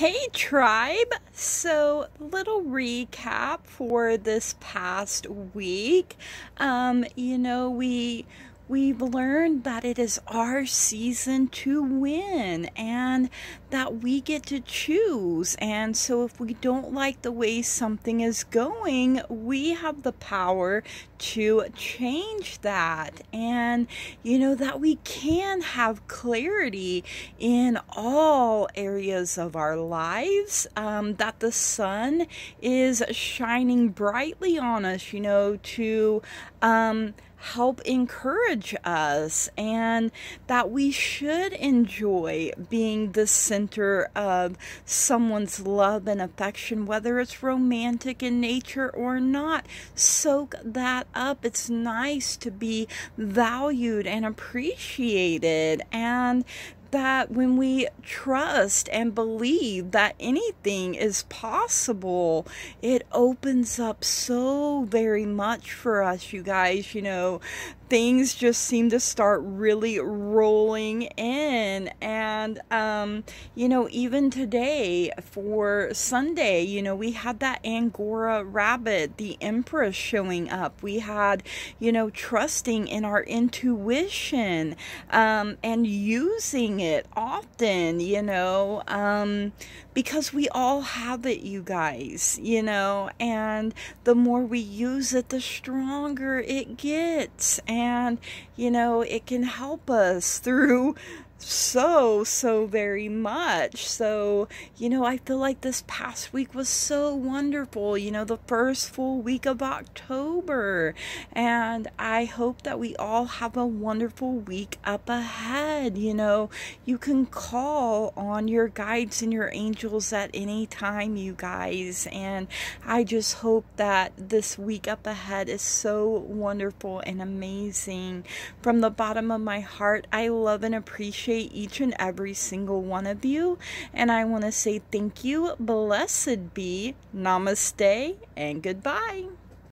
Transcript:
Hey, tribe! So, little recap for this past week. Um, you know, we we've learned that it is our season to win and that we get to choose. And so, if we don't like the way something is going, we have the power to change that. And, you know, that we can have clarity in all areas of our lives, um, that the sun is shining brightly on us, you know, to. Um, help encourage us and that we should enjoy being the center of someone's love and affection, whether it's romantic in nature or not. Soak that up. It's nice to be valued and appreciated and that when we trust and believe that anything is possible, it opens up so very much for us, you guys. You know, things just seem to start really rolling in. And, um, you know, even today for Sunday, you know, we had that Angora rabbit, the Empress showing up. We had, you know, trusting in our intuition um, and using it often, you know, um, because we all have it, you guys, you know, and the more we use it, the stronger it gets. And and you know it can help us through so so very much. So you know i feel like this past week was so wonderful you know the first full week of october. And i hope that we all have a wonderful week up ahead. You know you can call on your guides and your angels at any time you guys. And i just hope that this week up ahead is so wonderful and amazing. From the bottom of my heart i love and appreciate appreciate each and every single one of you. And I want to say thank you, blessed be, namaste, and goodbye.